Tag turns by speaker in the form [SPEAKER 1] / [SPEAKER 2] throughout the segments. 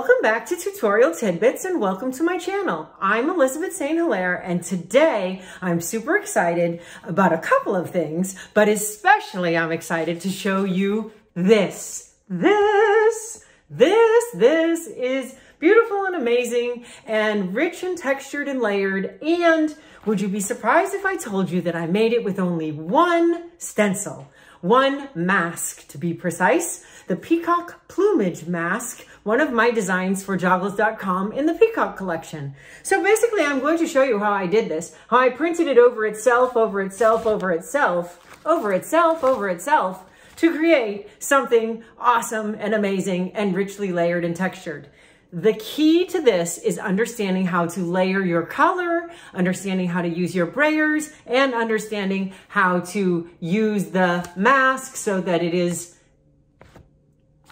[SPEAKER 1] Welcome back to Tutorial Tidbits and welcome to my channel. I'm Elizabeth St. Hilaire and today I'm super excited about a couple of things, but especially I'm excited to show you this. This, this, this is beautiful and amazing and rich and textured and layered. And would you be surprised if I told you that I made it with only one stencil? One mask to be precise, the Peacock Plumage Mask, one of my designs for joggles.com in the Peacock collection. So basically I'm going to show you how I did this, how I printed it over itself, over itself, over itself, over itself, over itself, to create something awesome and amazing and richly layered and textured. The key to this is understanding how to layer your color, understanding how to use your brayers, and understanding how to use the mask so that it is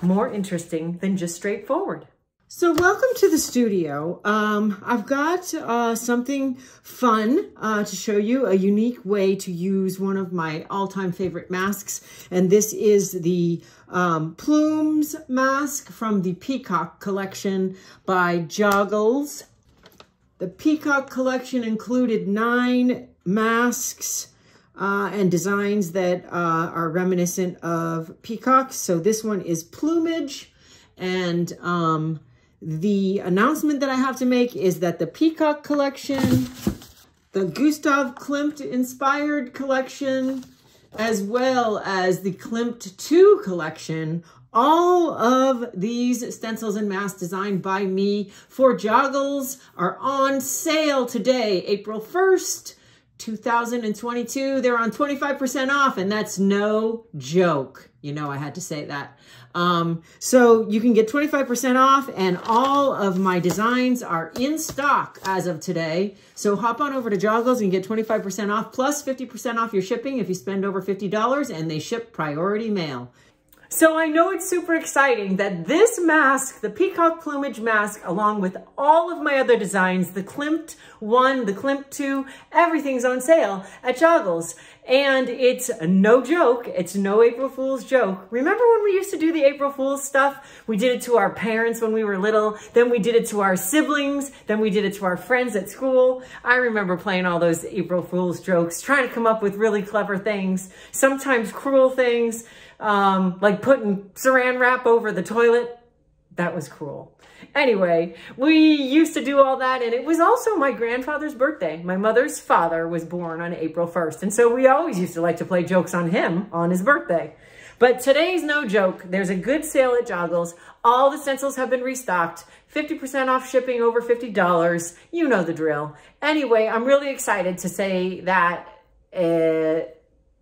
[SPEAKER 1] more interesting than just straightforward. So welcome to the studio. Um, I've got uh, something fun uh, to show you, a unique way to use one of my all-time favorite masks. And this is the um, Plumes mask from the Peacock collection by Joggles. The Peacock collection included nine masks uh, and designs that uh, are reminiscent of peacocks. So this one is plumage and um, the announcement that I have to make is that the Peacock collection, the Gustav Klimt inspired collection, as well as the Klimt 2 collection, all of these stencils and masks designed by me for Joggles are on sale today, April 1st, 2022. They're on 25% off, and that's no joke. You know I had to say that. Um, so you can get 25% off and all of my designs are in stock as of today. So hop on over to Joggles and get 25% off plus 50% off your shipping if you spend over $50 and they ship priority mail. So I know it's super exciting that this mask, the peacock plumage mask, along with all of my other designs, the Klimt 1, the Klimt 2, everything's on sale at Joggles. And it's no joke. It's no April Fool's joke. Remember when we used to do the April Fool's stuff? We did it to our parents when we were little. Then we did it to our siblings. Then we did it to our friends at school. I remember playing all those April Fool's jokes, trying to come up with really clever things, sometimes cruel things um, like putting saran wrap over the toilet. That was cruel. Anyway, we used to do all that and it was also my grandfather's birthday. My mother's father was born on April 1st and so we always used to like to play jokes on him on his birthday. But today's no joke. There's a good sale at Joggles. All the stencils have been restocked. 50% off shipping over $50. You know the drill. Anyway, I'm really excited to say that uh,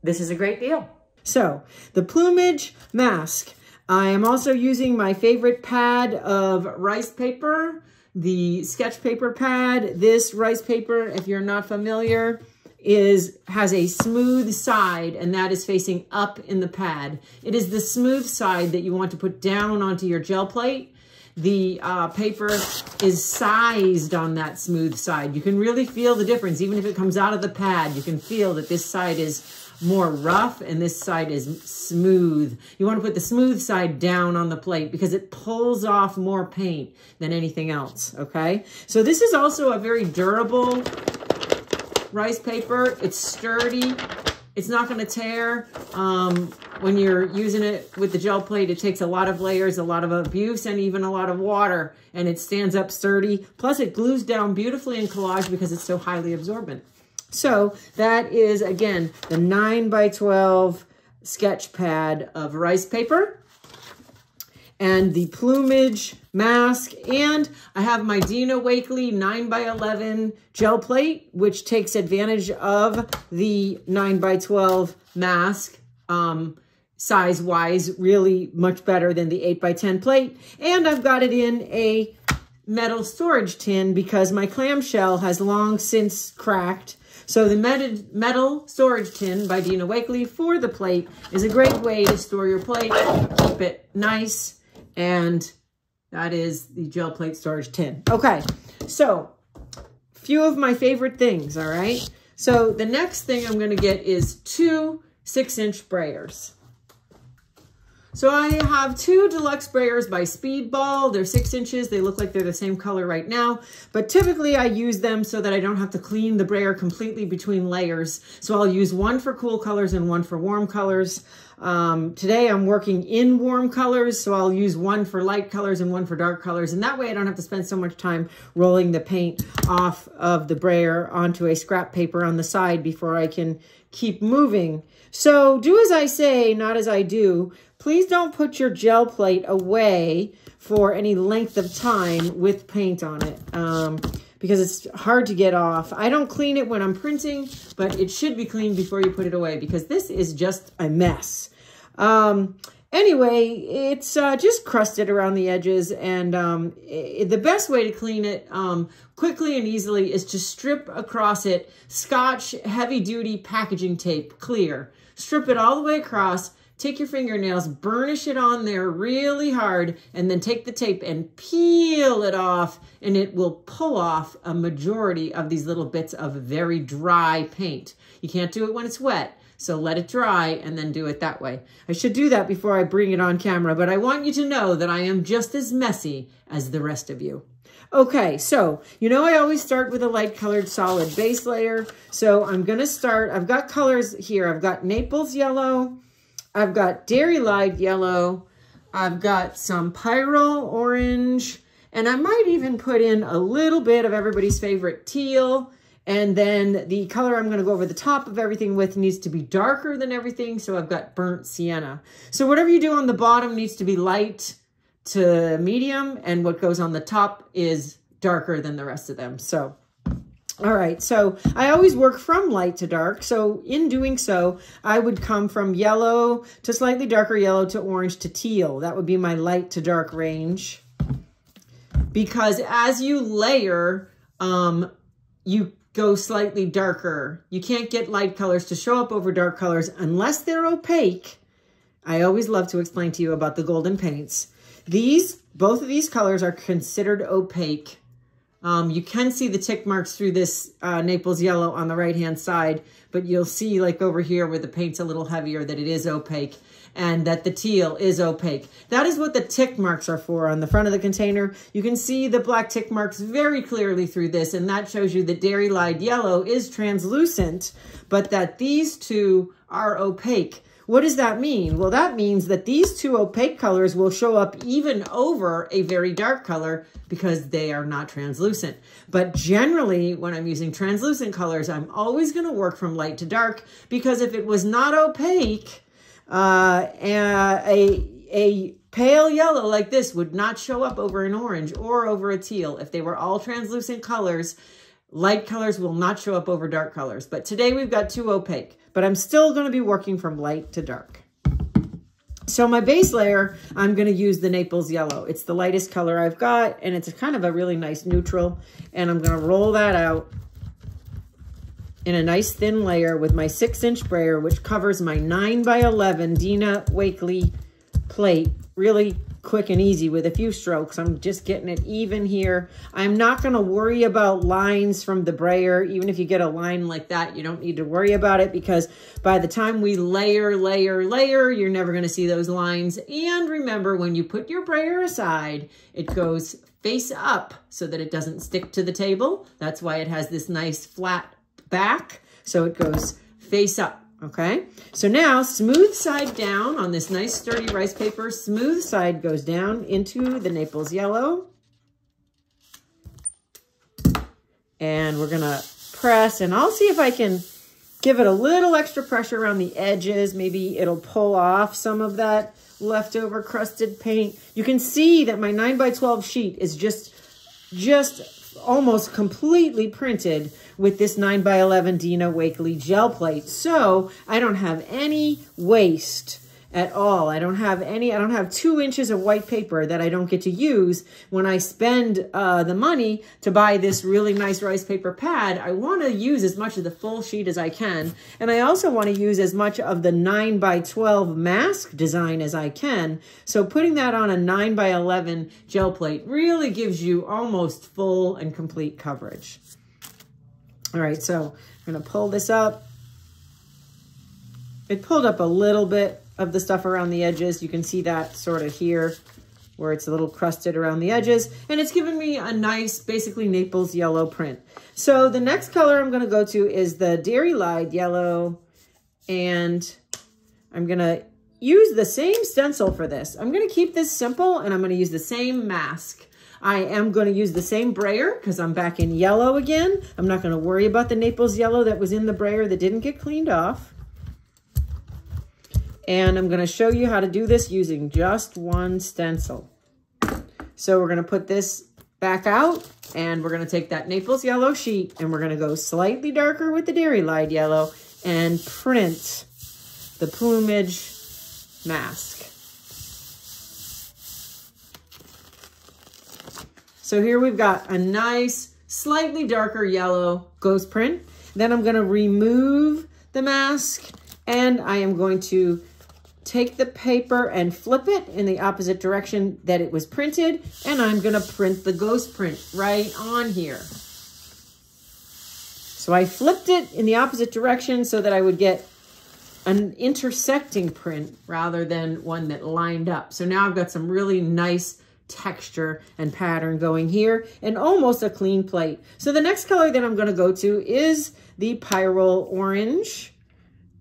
[SPEAKER 1] this is a great deal. So the plumage mask. I am also using my favorite pad of rice paper, the sketch paper pad. This rice paper, if you're not familiar, is has a smooth side and that is facing up in the pad. It is the smooth side that you want to put down onto your gel plate. The uh, paper is sized on that smooth side. You can really feel the difference. Even if it comes out of the pad, you can feel that this side is more rough and this side is smooth. You want to put the smooth side down on the plate because it pulls off more paint than anything else, okay? So this is also a very durable rice paper. It's sturdy. It's not going to tear. Um, when you're using it with the gel plate, it takes a lot of layers, a lot of abuse, and even a lot of water, and it stands up sturdy. Plus, it glues down beautifully in collage because it's so highly absorbent. So that is, again, the 9 by 12 sketch pad of rice paper and the plumage mask. And I have my Dina Wakley 9 by 11 gel plate, which takes advantage of the 9 by 12 mask um, size-wise, really much better than the 8 by 10 plate. And I've got it in a metal storage tin because my clamshell has long since cracked so the metal storage tin by Dina Wakley for the plate is a great way to store your plate, keep it nice, and that is the gel plate storage tin. Okay, so few of my favorite things, all right? So the next thing I'm gonna get is two six inch brayers. So I have two deluxe brayers by Speedball. They're six inches. They look like they're the same color right now, but typically I use them so that I don't have to clean the brayer completely between layers. So I'll use one for cool colors and one for warm colors. Um, today I'm working in warm colors, so I'll use one for light colors and one for dark colors. And that way I don't have to spend so much time rolling the paint off of the brayer onto a scrap paper on the side before I can keep moving. So do as I say, not as I do. Please don't put your gel plate away for any length of time with paint on it um, because it's hard to get off. I don't clean it when I'm printing, but it should be cleaned before you put it away because this is just a mess. Um, anyway, it's uh, just crusted around the edges and um, it, the best way to clean it um, quickly and easily is to strip across it Scotch heavy duty packaging tape, clear. Strip it all the way across take your fingernails, burnish it on there really hard, and then take the tape and peel it off, and it will pull off a majority of these little bits of very dry paint. You can't do it when it's wet, so let it dry and then do it that way. I should do that before I bring it on camera, but I want you to know that I am just as messy as the rest of you. Okay, so you know I always start with a light colored solid base layer. So I'm going to start, I've got colors here. I've got Naples yellow, I've got Diarylide Yellow. I've got some Pyrrole Orange. And I might even put in a little bit of everybody's favorite teal. And then the color I'm going to go over the top of everything with needs to be darker than everything. So I've got burnt sienna. So whatever you do on the bottom needs to be light to medium. And what goes on the top is darker than the rest of them. So all right, so I always work from light to dark. So in doing so, I would come from yellow to slightly darker yellow to orange to teal. That would be my light to dark range. Because as you layer, um, you go slightly darker. You can't get light colors to show up over dark colors unless they're opaque. I always love to explain to you about the golden paints. These, both of these colors are considered opaque um, you can see the tick marks through this uh, Naples yellow on the right-hand side, but you'll see like over here where the paint's a little heavier that it is opaque and that the teal is opaque. That is what the tick marks are for on the front of the container. You can see the black tick marks very clearly through this, and that shows you that Diarylide Yellow is translucent, but that these two are opaque. What does that mean? Well, that means that these two opaque colors will show up even over a very dark color because they are not translucent. But generally, when I'm using translucent colors, I'm always going to work from light to dark because if it was not opaque, uh, a, a pale yellow like this would not show up over an orange or over a teal. If they were all translucent colors, light colors will not show up over dark colors. But today we've got two opaque but I'm still going to be working from light to dark. So my base layer, I'm going to use the Naples Yellow. It's the lightest color I've got, and it's kind of a really nice neutral. And I'm going to roll that out in a nice thin layer with my 6-inch brayer, which covers my 9 by 11 Dina Wakley plate really quick and easy with a few strokes. I'm just getting it even here. I'm not going to worry about lines from the brayer. Even if you get a line like that, you don't need to worry about it because by the time we layer, layer, layer, you're never going to see those lines. And remember, when you put your brayer aside, it goes face up so that it doesn't stick to the table. That's why it has this nice flat back. So it goes face up okay? So now smooth side down on this nice sturdy rice paper, smooth side goes down into the Naples yellow. And we're gonna press, and I'll see if I can give it a little extra pressure around the edges. Maybe it'll pull off some of that leftover crusted paint. You can see that my 9 by 12 sheet is just, just almost completely printed with this 9 by 11 Dina Wakley gel plate. So I don't have any waste at all. I don't have any, I don't have two inches of white paper that I don't get to use when I spend uh, the money to buy this really nice rice paper pad. I want to use as much of the full sheet as I can. And I also want to use as much of the 9 by 12 mask design as I can. So putting that on a 9 by 11 gel plate really gives you almost full and complete coverage. All right, so I'm gonna pull this up. it pulled up a little bit of the stuff around the edges. You can see that sort of here where it's a little crusted around the edges. And it's given me a nice, basically Naples yellow print. So the next color I'm gonna go to is the Diarylide yellow. And I'm gonna use the same stencil for this. I'm gonna keep this simple and I'm gonna use the same mask. I am going to use the same brayer because I'm back in yellow again. I'm not going to worry about the Naples yellow that was in the brayer that didn't get cleaned off. And I'm going to show you how to do this using just one stencil. So we're going to put this back out and we're going to take that Naples yellow sheet and we're going to go slightly darker with the Diarylide yellow and print the plumage mask. So here we've got a nice, slightly darker yellow ghost print. Then I'm going to remove the mask and I am going to take the paper and flip it in the opposite direction that it was printed. And I'm gonna print the ghost print right on here. So I flipped it in the opposite direction so that I would get an intersecting print rather than one that lined up. So now I've got some really nice texture and pattern going here and almost a clean plate. So the next color that I'm gonna go to is the Pyrrole Orange.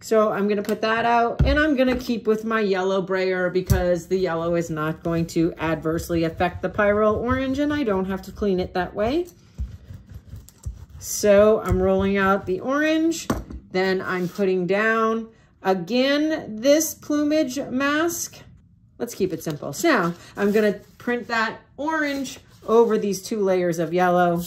[SPEAKER 1] So I'm going to put that out and I'm going to keep with my yellow brayer because the yellow is not going to adversely affect the Pyrrole orange and I don't have to clean it that way. So I'm rolling out the orange. Then I'm putting down again this plumage mask. Let's keep it simple. So now I'm going to print that orange over these two layers of yellow.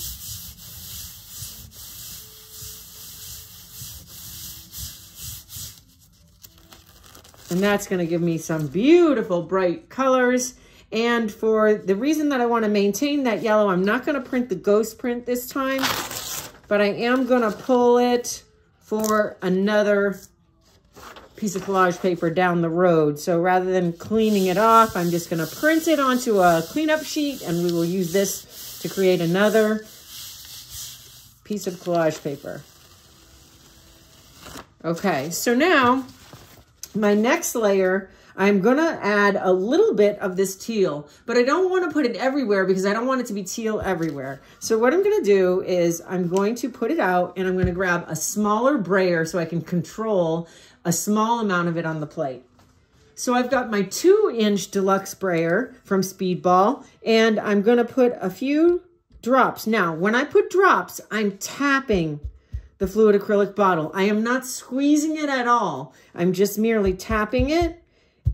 [SPEAKER 1] And that's going to give me some beautiful bright colors. And for the reason that I want to maintain that yellow, I'm not going to print the ghost print this time, but I am going to pull it for another piece of collage paper down the road. So rather than cleaning it off, I'm just going to print it onto a cleanup sheet and we will use this to create another piece of collage paper. Okay, so now my next layer, I'm going to add a little bit of this teal, but I don't want to put it everywhere because I don't want it to be teal everywhere. So what I'm going to do is I'm going to put it out and I'm going to grab a smaller brayer so I can control a small amount of it on the plate. So I've got my two inch deluxe brayer from Speedball and I'm going to put a few drops. Now, when I put drops, I'm tapping the fluid acrylic bottle. I am not squeezing it at all. I'm just merely tapping it.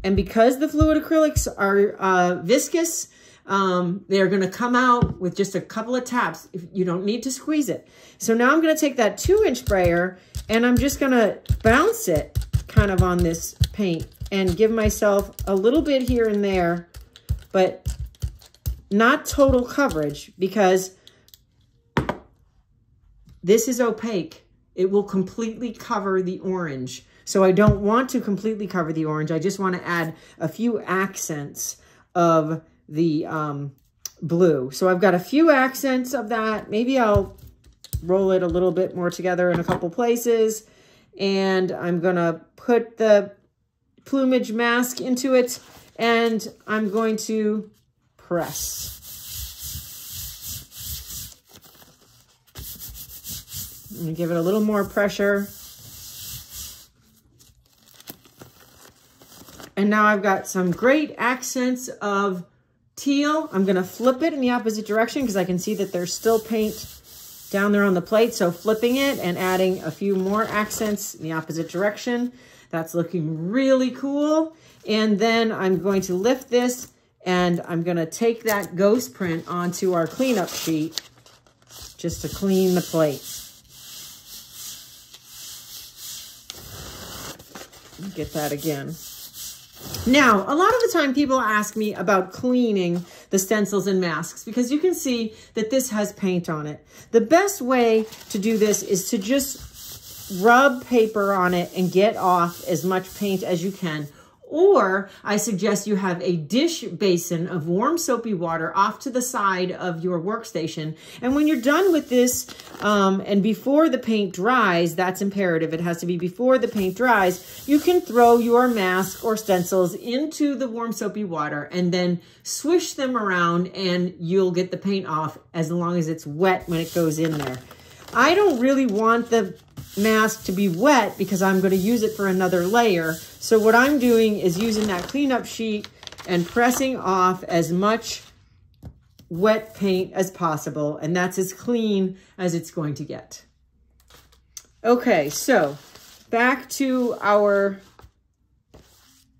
[SPEAKER 1] And because the fluid acrylics are uh, viscous, um, they're going to come out with just a couple of taps. If you don't need to squeeze it. So now I'm going to take that two inch brayer and I'm just going to bounce it kind of on this paint and give myself a little bit here and there, but not total coverage because this is opaque. It will completely cover the orange. So I don't want to completely cover the orange. I just want to add a few accents of the um, blue. So I've got a few accents of that. Maybe I'll roll it a little bit more together in a couple places. And I'm going to put the plumage mask into it. And I'm going to press. I'm going to give it a little more pressure. And now I've got some great accents of teal. I'm going to flip it in the opposite direction because I can see that there's still paint down there on the plate. So flipping it and adding a few more accents in the opposite direction. That's looking really cool. And then I'm going to lift this and I'm going to take that ghost print onto our cleanup sheet just to clean the plate. get that again. Now, a lot of the time people ask me about cleaning the stencils and masks because you can see that this has paint on it. The best way to do this is to just rub paper on it and get off as much paint as you can. Or I suggest you have a dish basin of warm soapy water off to the side of your workstation. And when you're done with this, um, and before the paint dries, that's imperative, it has to be before the paint dries, you can throw your mask or stencils into the warm soapy water and then swish them around and you'll get the paint off as long as it's wet when it goes in there. I don't really want the mask to be wet because I'm going to use it for another layer. So what I'm doing is using that cleanup sheet and pressing off as much wet paint as possible. And that's as clean as it's going to get. Okay, so back to our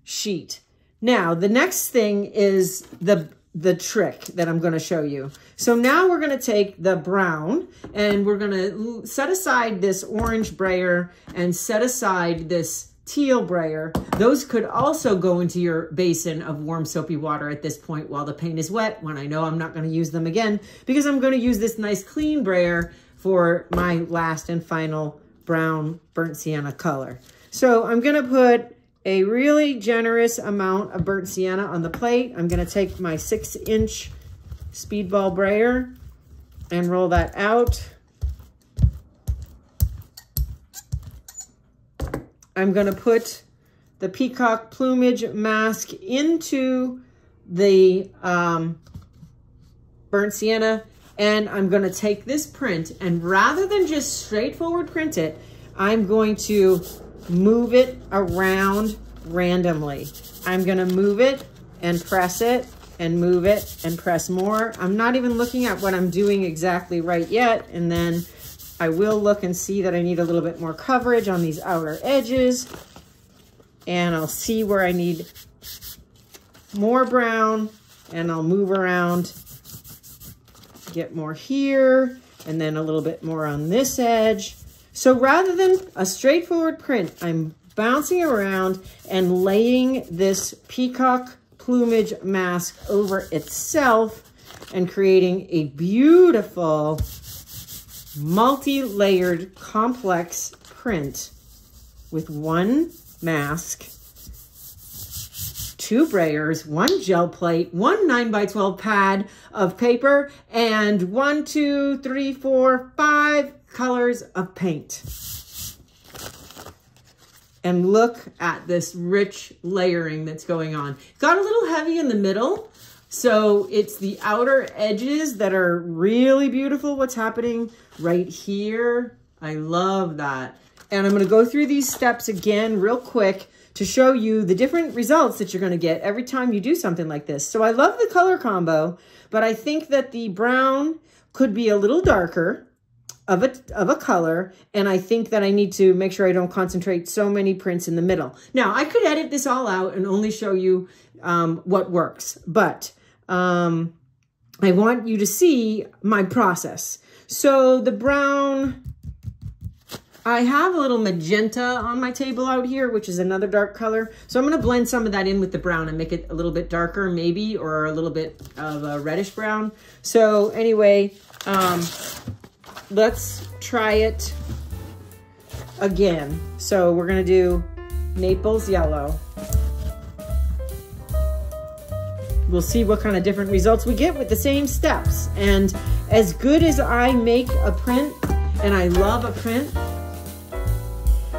[SPEAKER 1] sheet. Now, the next thing is the the trick that I'm going to show you. So now we're going to take the brown and we're going to set aside this orange brayer and set aside this teal brayer. Those could also go into your basin of warm soapy water at this point while the paint is wet when I know I'm not going to use them again because I'm going to use this nice clean brayer for my last and final brown burnt sienna color. So I'm going to put a really generous amount of burnt sienna on the plate. I'm going to take my six inch speedball brayer and roll that out. I'm going to put the peacock plumage mask into the um, burnt sienna and I'm going to take this print and rather than just straightforward print it, I'm going to move it around randomly. I'm gonna move it and press it and move it and press more. I'm not even looking at what I'm doing exactly right yet. And then I will look and see that I need a little bit more coverage on these outer edges. And I'll see where I need more brown and I'll move around, get more here, and then a little bit more on this edge. So rather than a straightforward print, I'm bouncing around and laying this peacock plumage mask over itself and creating a beautiful multi-layered complex print with one mask, two brayers, one gel plate, one 9 by 12 pad of paper, and one, two, three, four, five colors of paint. And look at this rich layering that's going on. Got a little heavy in the middle, so it's the outer edges that are really beautiful. What's happening right here. I love that. And I'm going to go through these steps again real quick to show you the different results that you're going to get every time you do something like this. So I love the color combo, but I think that the brown could be a little darker of a, of a color, and I think that I need to make sure I don't concentrate so many prints in the middle. Now, I could edit this all out and only show you um, what works, but um, I want you to see my process. So the brown, I have a little magenta on my table out here, which is another dark color. So I'm gonna blend some of that in with the brown and make it a little bit darker maybe, or a little bit of a reddish brown. So anyway, um, let's try it again. So we're gonna do Naples yellow. We'll see what kind of different results we get with the same steps. And as good as I make a print, and I love a print,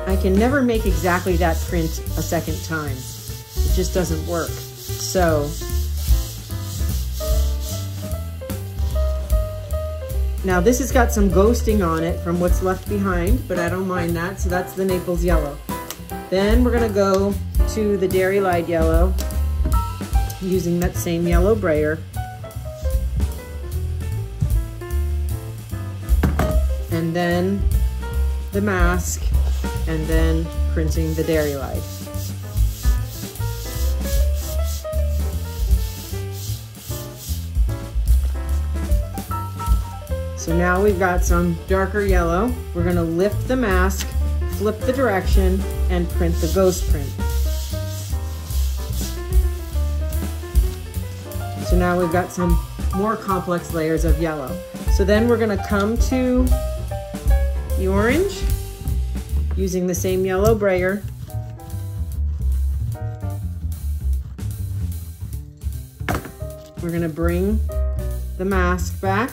[SPEAKER 1] I can never make exactly that print a second time. It just doesn't work. So Now this has got some ghosting on it from what's left behind, but I don't mind that. So that's the Naples yellow. Then we're gonna go to the Diarylide yellow using that same yellow brayer. And then the mask, and then printing the Diarylide. So now we've got some darker yellow. We're gonna lift the mask, flip the direction, and print the ghost print. So now we've got some more complex layers of yellow. So then we're gonna come to the orange using the same yellow brayer. We're gonna bring the mask back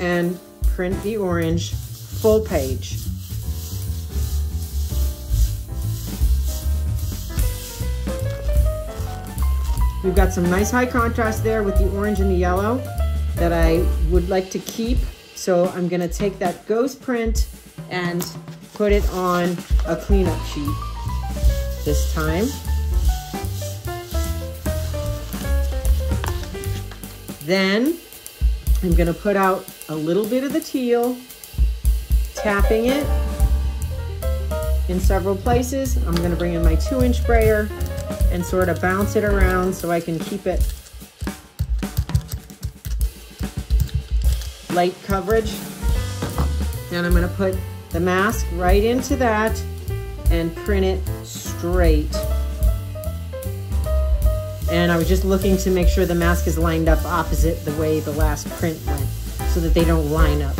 [SPEAKER 1] and print the orange full page. We've got some nice high contrast there with the orange and the yellow that I would like to keep. So I'm gonna take that ghost print and put it on a cleanup sheet this time. Then I'm gonna put out a little bit of the teal, tapping it in several places. I'm gonna bring in my two inch brayer and sort of bounce it around so I can keep it light coverage. Then I'm gonna put the mask right into that and print it straight. And I was just looking to make sure the mask is lined up opposite the way the last print so that they don't line up.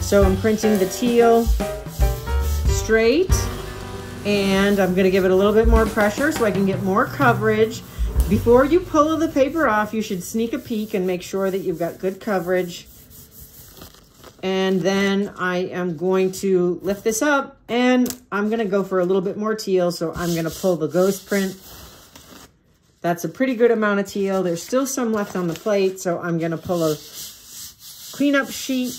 [SPEAKER 1] So I'm printing the teal straight and I'm gonna give it a little bit more pressure so I can get more coverage. Before you pull the paper off, you should sneak a peek and make sure that you've got good coverage. And then I am going to lift this up and I'm gonna go for a little bit more teal. So I'm gonna pull the ghost print. That's a pretty good amount of teal. There's still some left on the plate. So I'm gonna pull a cleanup sheet.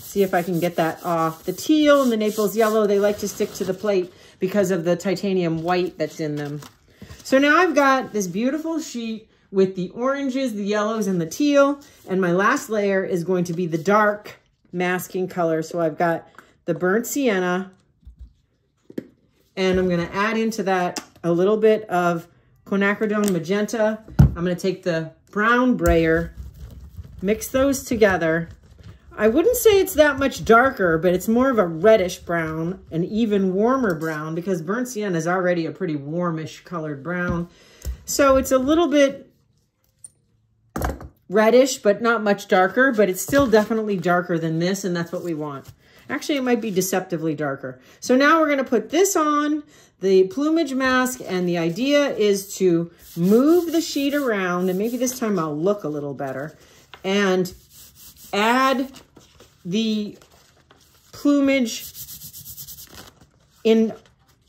[SPEAKER 1] See if I can get that off. The teal and the Naples yellow, they like to stick to the plate because of the titanium white that's in them. So now I've got this beautiful sheet with the oranges, the yellows, and the teal. And my last layer is going to be the dark masking color. So I've got the burnt sienna. And I'm going to add into that a little bit of quinacridone magenta. I'm going to take the brown brayer, mix those together. I wouldn't say it's that much darker, but it's more of a reddish brown, an even warmer brown, because burnt sienna is already a pretty warmish colored brown. So it's a little bit reddish, but not much darker, but it's still definitely darker than this, and that's what we want. Actually, it might be deceptively darker. So now we're going to put this on the plumage mask, and the idea is to move the sheet around, and maybe this time I'll look a little better, and add the plumage in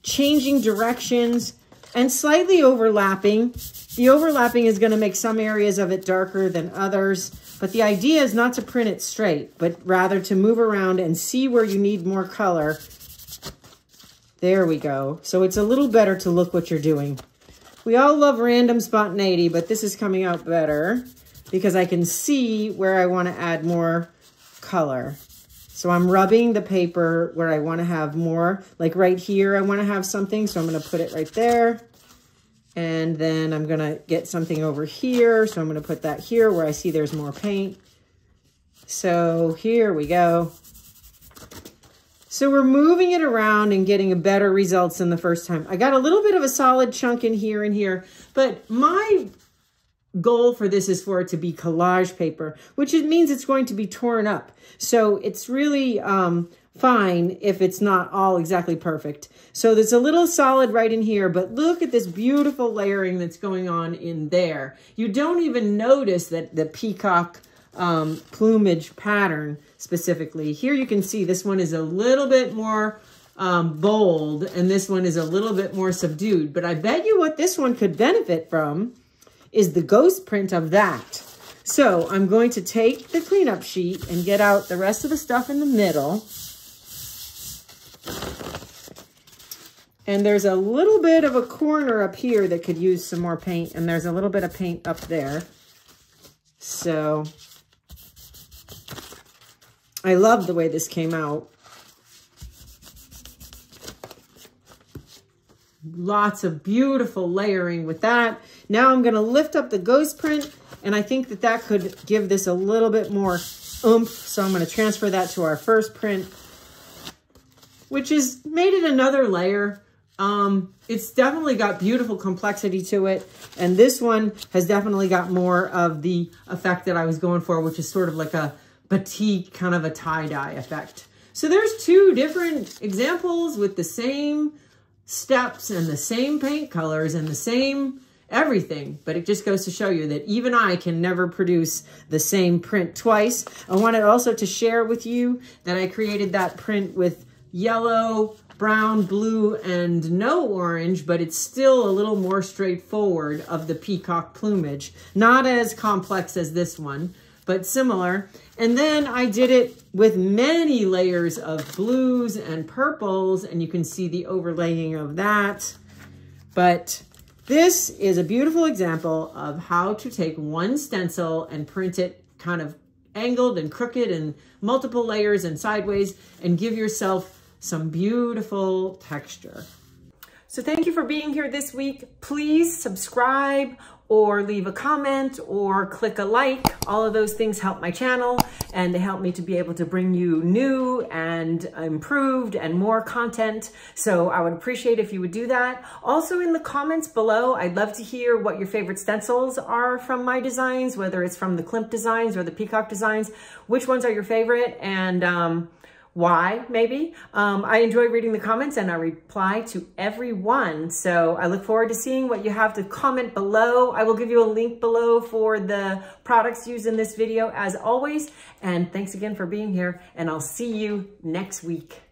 [SPEAKER 1] changing directions and slightly overlapping the overlapping is going to make some areas of it darker than others, but the idea is not to print it straight, but rather to move around and see where you need more color. There we go. So it's a little better to look what you're doing. We all love random spontaneity, but this is coming out better because I can see where I want to add more color. So I'm rubbing the paper where I want to have more, like right here, I want to have something. So I'm going to put it right there. And then I'm going to get something over here. So I'm going to put that here where I see there's more paint. So here we go. So we're moving it around and getting a better results than the first time. I got a little bit of a solid chunk in here and here, but my goal for this is for it to be collage paper, which it means it's going to be torn up. So it's really um, fine if it's not all exactly perfect. So there's a little solid right in here, but look at this beautiful layering that's going on in there. You don't even notice that the peacock um, plumage pattern specifically. Here you can see this one is a little bit more um, bold and this one is a little bit more subdued. But I bet you what this one could benefit from is the ghost print of that. So I'm going to take the cleanup sheet and get out the rest of the stuff in the middle. And there's a little bit of a corner up here that could use some more paint. And there's a little bit of paint up there. So I love the way this came out. Lots of beautiful layering with that. Now I'm going to lift up the ghost print. And I think that that could give this a little bit more oomph. So I'm going to transfer that to our first print which has made it another layer. Um, it's definitely got beautiful complexity to it. And this one has definitely got more of the effect that I was going for, which is sort of like a batik kind of a tie-dye effect. So there's two different examples with the same steps and the same paint colors and the same everything, but it just goes to show you that even I can never produce the same print twice. I wanted also to share with you that I created that print with yellow, brown, blue, and no orange, but it's still a little more straightforward of the peacock plumage. Not as complex as this one, but similar. And then I did it with many layers of blues and purples, and you can see the overlaying of that. But this is a beautiful example of how to take one stencil and print it kind of angled and crooked and multiple layers and sideways and give yourself some beautiful texture. So thank you for being here this week. Please subscribe or leave a comment or click a like. All of those things help my channel and they help me to be able to bring you new and improved and more content. So I would appreciate if you would do that. Also in the comments below, I'd love to hear what your favorite stencils are from my designs, whether it's from the Klimt designs or the Peacock designs. Which ones are your favorite? And um, why, maybe. Um, I enjoy reading the comments and I reply to everyone. So I look forward to seeing what you have to comment below. I will give you a link below for the products used in this video as always. And thanks again for being here and I'll see you next week.